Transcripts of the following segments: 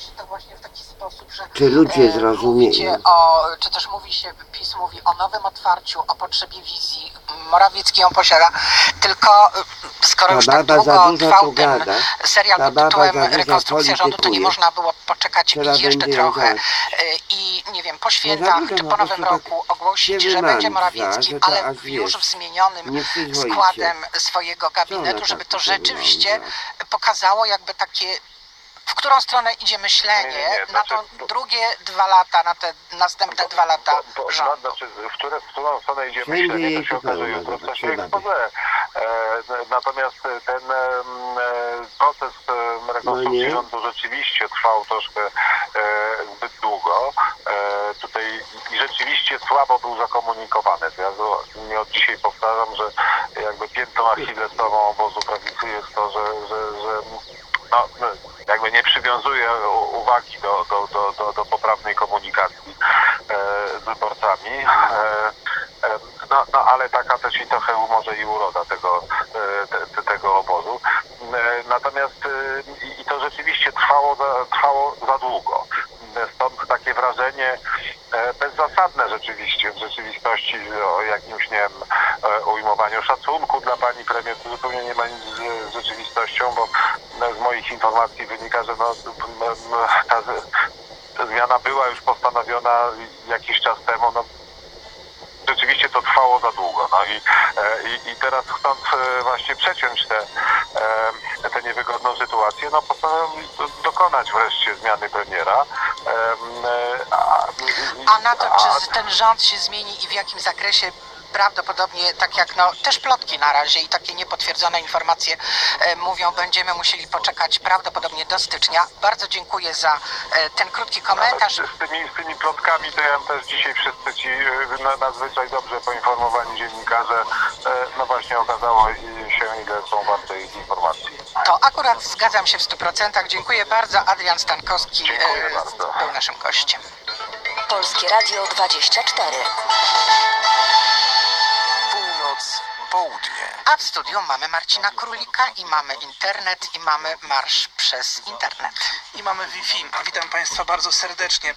się to właśnie w taki sposób, że Czy ludzie e, zrozumieją? O, czy też mówi się, PiS mówi o nowym otwarciu, o potrzebie wizji. Morawiecki ją posiada, tylko e, skoro Ta już tak długo trwał ten gada. serial Ta pod tytułem Rekonstrukcja rządu, to nie można było poczekać jeszcze trochę e, i nie wiem, po za świętach czy no po nowym tak roku ogłosić, że będzie Morawiecki, że ale już w zmienionym składem swojego gabinetu, tak żeby to rzeczywiście pokazało jakby takie, w którą stronę idzie myślenie Nie, nie, nie, na znaczy, to drugie dwa lata, na te następne dwa lata Bo- bo- rządu. Znaczy, w, które, w którą stronę idzie Wszędzie myślenie, to się pełno, jutro w czasie trzeba expose. E, natomiast ten e, proces rekonstrukcji No nie. rządu rzeczywiście trwał troszkę e, zbyt długo. E, tutaj i rzeczywiście słabo był zakomunikowany. Ja go nie od dzisiaj powtarzam, że jakby piętą achillesową obozu prawicy jest to, że, że, że no, jakby nie przywiązuje u- uwagi do, do, do, do, do poprawnej komunikacji e, z wyborcami. E, e, no, no ale taka też i trochę może i uroda tego, te, te, tego obozu. Natomiast i, to rzeczywiście trwało trwało za długo. Stąd takie wrażenie bezzasadne rzeczywiście w rzeczywistości o jakimś, nie wiem, e, ujmowaniu szacunku dla pani premier, to zupełnie nie ma nic z, rzeczywistością, bo e, z moich informacji wynika, że no, ta, zmiana była już postanowiona jakiś czas temu. No, rzeczywiście to trwało za długo. No i, e, i, i teraz chcąc e, właśnie przeciąć tę e, tę niewygodną sytuację, no postanowił do- dokonać wreszcie zmiany premiera. A, na to, czy ten rząd się zmieni i w jakim zakresie prawdopodobnie, tak jak no, też plotki na razie i takie niepotwierdzone informacje e, mówią, będziemy musieli poczekać prawdopodobnie do stycznia. Bardzo dziękuję za e, ten krótki komentarz. Z tymi, z tymi plotkami to ja też dzisiaj wszyscy ci e, na- nadzwyczaj dobrze poinformowani dziennikarze, no właśnie okazało i ile są warte ich informacji. To akurat zgadzam się w 100%. Dziękuję bardzo. Adrian Stankowski Dziękuję e, bardzo. był naszym gościem. Polskie Radio 24. Północ, południe. A w studiu mamy Marcina Królika i mamy internet i mamy marsz przez internet. i mamy Wi-Fi. Witam Państwa bardzo serdecznie.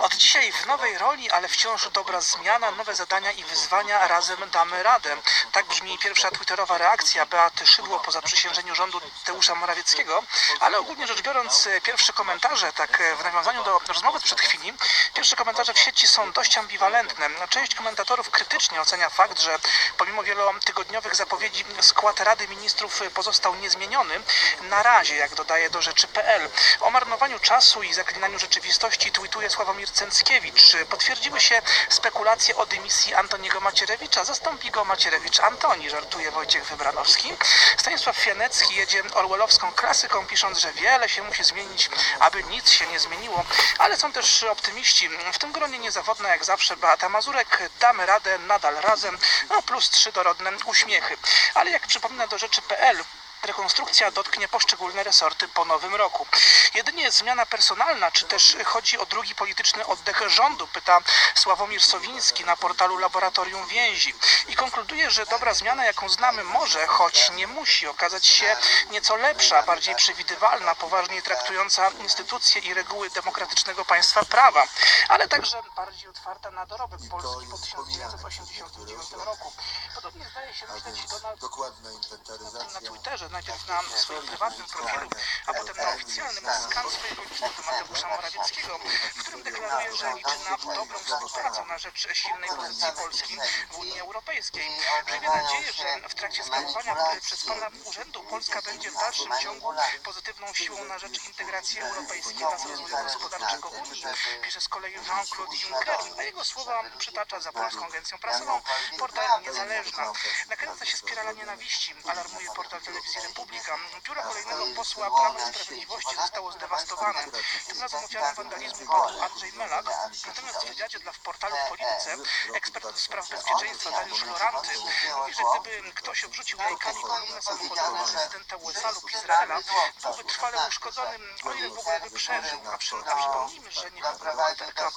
Od dzisiaj w nowej roli, ale wciąż dobra zmiana, nowe zadania i wyzwania, razem damy radę. Tak brzmi pierwsza twitterowa reakcja Beaty Szydło po zaprzysiężeniu rządu Teusza Morawieckiego, ale ogólnie rzecz biorąc pierwsze komentarze, tak w nawiązaniu do rozmowy sprzed chwili, pierwsze komentarze w sieci są dość ambiwalentne. Część komentatorów krytycznie ocenia fakt, że pomimo wielotygodniowych zapowiedzi skład Rady Ministrów pozostał niezmieniony. Na razie, jak dodaje do rzeczy.pl. O marnowaniu czasu i zaklinaniu rzeczywistości tweetuje Sławomir Cęckiewicz. Potwierdziły się spekulacje o dymisji Antoniego Macierewicza. Zastąpi go Macierewicz Antoni, żartuje Wojciech Wybranowski. Stanisław Fianecki jedzie orwellowską klasyką, pisząc, że wiele się musi zmienić, aby nic się nie zmieniło. Ale są też optymiści. W tym gronie niezawodna jak zawsze Beata Mazurek. Damy radę, nadal razem. No plus trzy dorodne uśmiechy. Ale jak przypomina do rzeczy.pl, Rekonstrukcja dotknie poszczególne resorty po nowym roku. Jedynie zmiana personalna, czy też chodzi o drugi polityczny oddech rządu, pyta Sławomir Sowiński na portalu Laboratorium Więzi. I konkluduje, że dobra zmiana, jaką znamy, może, choć nie musi okazać się nieco lepsza, bardziej przewidywalna, poważniej traktująca instytucje i reguły demokratycznego państwa prawa, ale także bardziej otwarta na dorobek Polski po 1989 roku. Podobnie zdaje się myśleć Donald Dokładna na inwentaryzacja. Najpierw na swoim prywatnym profilu, a potem na oficjalnym skan swojego listu do Mateusza Morawieckiego, w którym deklaruje, że liczy na dobrą współpracę na rzecz silnej pozycji Polski w Unii Europejskiej. Żywię nadzieję, że w trakcie sprawowania przez Pana Urzędu Polska będzie w dalszym ciągu pozytywną siłą na rzecz integracji europejskiej oraz rozwoju gospodarczego Unii, pisze z kolei Jean-Claude Juncker, a jego słowa przytacza za Polską Agencją Prasową portal Niezależna. Nakręca się spirala nienawiści, alarmuje portal Telewizji Republika. Biuro kolejnego posła Prawa i Sprawiedliwości zostało zdewastowane. Tym razem ofiarą wandalizmu padł Andrzej Melak, tak. Natomiast w wywiadzie dla portalu w Polityce ekspert do spraw bezpieczeństwa Dariusz Loranty mówi, że gdyby ktoś obrzucił jajkami kolumnę samochodową prezydenta USA lub Izraela, byłby trwale uszkodzony, o ile w ogóle by przeżył. A, przy, a przypomnijmy, że niedawno bohaterka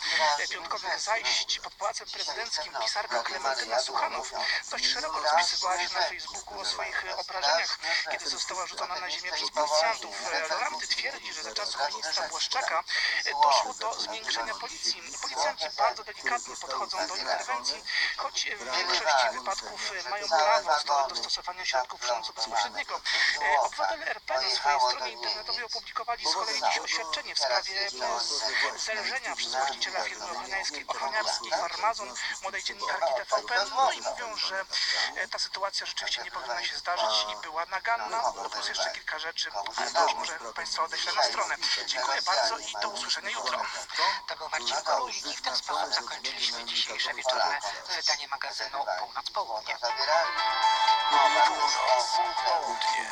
piątkowych zajść pod Pałacem Prezydenckim pisarka Klementyna Suchanow dość szeroko rozpisywała się na Facebooku o swoich obrażeniach, kiedy została rzucona na ziemię przez policjantów. E, Loranty twierdzi, że za czasów ministra Błaszczaka e, doszło do zwiększenia policji. Policjanci bardzo delikatnie podchodzą do interwencji, choć w większości wypadków e, mają prawo do, do stosowania środków przymusu bezpośredniego. E, Obywatele RP na swojej stronie internetowej opublikowali z kolei dziś oświadczenie w sprawie e, zelżenia przez właściciela firmy ochroniarskiej, ochroniarskiej Farmazon, młodej dziennikarki TVP. No i mówią, że e, ta sytuacja rzeczywiście nie powinna się zdarzyć i była naganna, no plus jeszcze kilka rzeczy, ale to już może Państwa odeślę na stronę. Dziękuję bardzo i do usłyszenia jutro. To był Marcin Korulik i w ten sposób zakończyliśmy dzisiejsze wieczorne wydanie magazynu Północ-Południe. Południe.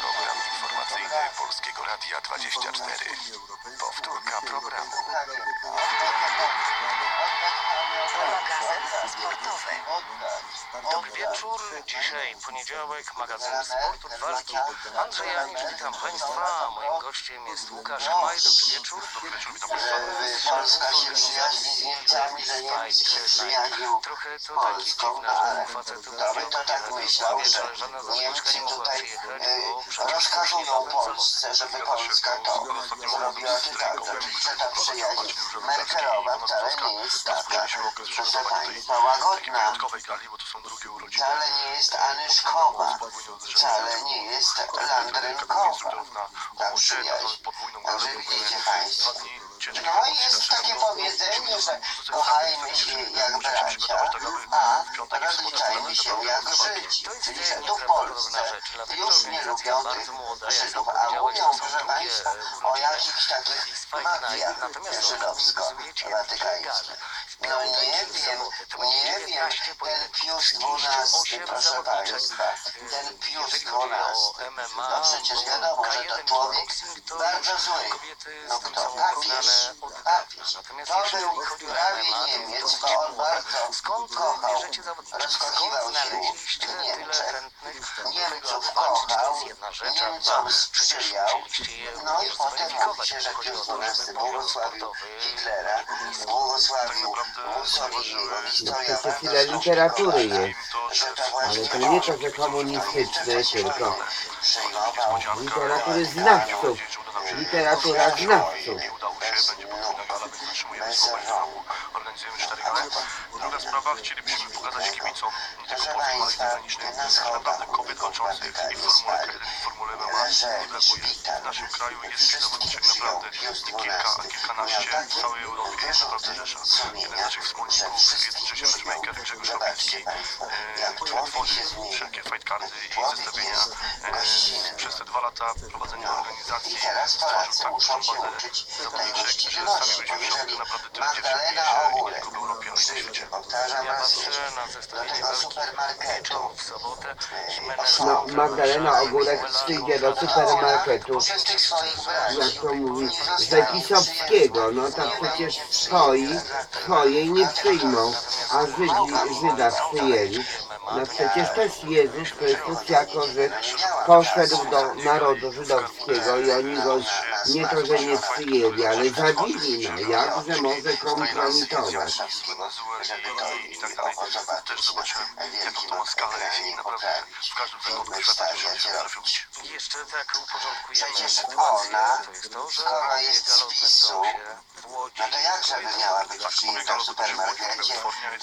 Program informacyjny Polskiego Radia 24. Powtórka programu. Magazyn sportowy. Dobry wieczór. Dzisiaj poniedziałek, magazyn Sportu Walki. Andrzej Janicz, witam Państwa. Moim gościem jest Łukasz Chmaj. Dobry wieczór. Dobry wieczór, witam Państwa. Przyjaźnił Trochę to ale dwóch facetów to tak myślał, że że Niemcy nie mogła tutaj przyjechać, e, bo ma Polsce, żeby Polska to zrobiła tak, że ta przyjaźń Merkelowa wcale nie jest taka, proszę Państwa, łagodna, wcale nie jest Anyszkowa, wcale nie jest Landrynkowa, ta przyjaźń. Także widzicie Państwo. No i jest takie powiedzenie, że kochajmy się jak bracia, a rozliczajmy się jak Żydzi. Czyli że tu w Polsce już nie lubią tych Żydów, a mówią, proszę Państwa, o jakichś takich mafiach żydowsko-watykańskich. No nie wiem, nie wiem, ten Pius XII, proszę Państwa, ten Pius XII, no przecież wiadomo, że to człowiek bardzo zły. No kto? Papież, papież. To był prawie Niemiec, to on bardzo kochał, rozkochiwał się w Niemczech. Niemców. kochał, Niemcom sprzyjał, no i potem mówi się, że Pius XII błogosławił Hitlera, błogosławił Historia To chwilę literatury jest. Ale to nie to, że komunistyczne, tylko literatury znawców. Literatura znawców. Organizujemy cztery gale. Druga sprawa, chcielibyśmy pokazać kibicom nie tylko polskim, ale i zagranicznym, że naprawdę kobiet walczących i w Formule K1 i w Formule MMA nie brakuje. W naszym kraju jest ich zawodniczek naprawdę i kilka, a kilkanaście w całej Europie jest naprawdę rzesza. Jeden z naszych wspólników Matchmaker, Grzegorz Rowicki, e, który tworzy wszelkie fight cardy i zestawienia. E, przez te dwa lata prowadzenia organizacji stworzył taką bazę tańczyć że stawiłyśmy bo w środku naprawdę tyle dziewczyn Magdalena bije się Ogórek nie tylko w Europie, ale i na świecie. Ja patrzę na zestawienie walki supermarketu, w sobotę. No, Magdalena Ogórek przyjdzie do supermarketu. Jak to mówi, Kisowskiego, no tam przecież twoi, twojej nie przyjmą, a Żydzi, Żyda przyjęli. No przecież też Jezus Chrystus jako Żyd poszedł do narodu żydowskiego i oni go nie to, że nie przyjęli, ale zabili, no jak, że może kompromitować. Też zobaczyłem, to ma skalę naprawdę w każdym zakątku świata. Jeszcze tak uporządkujemy Przecież sytuację. ona, To jest to, że skoro jest z PiSu, No to jak żeby miała być przyjęta w supermarkecie,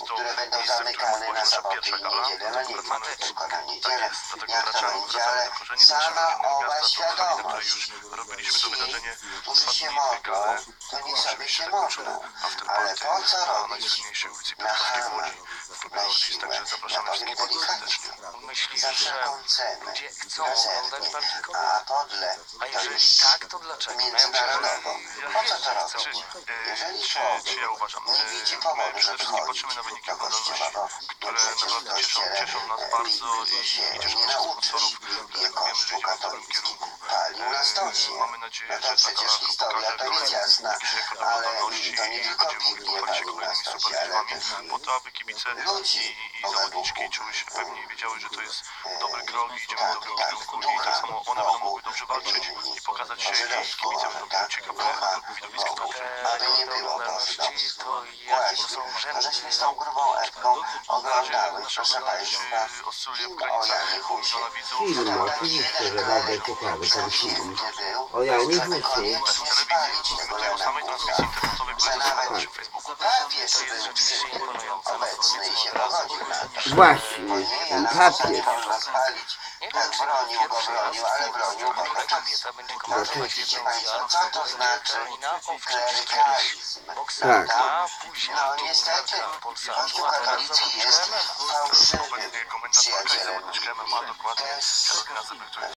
które będą zamykane na soboty i niedzielę, no nie wiem, tylko na niedzielę, jak to będzie, ale sama owa świadomość, wydarzenie. Którzy się modlą, to niech sobie się modlą, ale po co robić na klubie na siłę, na powiem delikatnie, chcą oglądać walki kobiet? a podle A to jeżeli już tak, to dlaczego? Myślę, międzynarodowo. że- Po co to Czy, robić? e, Jeżeli człowiek ja uważam, nie widzi powodu, przede żeby wszystkim chodzić patrzymy na wyniki do kościoła, bo które przecież w naprawdę cieszą, kościele e, bardzo ludzie i, się nie nas nauczy sponsorów, wie których wiemy, że Kościół idziemy w na stocie. Mamy nadzieję, No że to ta przecież historia to jest jasna, ale to nie i tylko na kolejnymi stocie, ale superliczbami, po też to, aby kibice i, ludzi i zawodniczki czuły się pewnie i wiedziały, że to jest dobry krok i idziemy w dobrym kierunku i tak samo one będą mogły dobrze walczyć i pokazać się i kibice będą ciekawe widowisko do obejrzenia. Aby nie było pozdro. to rzędy żeśmy z tą grubą Ewką oglądały, proszę Państwa, film o Janie Husie. Film, oczywiście, że bardzo ciekawy ten film. O Janie Husie. Spalić tego Jana Husa, że nawet papież był cyrku obecny i się pogodził na to. Właśnie, papież. spalić. Tak bronił go, bronił, ale bronił go czasu. kobieta będzie No to komentować widzicie jedną Państwo, co to znaczy klerykalizm. Tak. No niestety, Kościół katolicki jest fałszywym przyjacielem zawodniczka MMA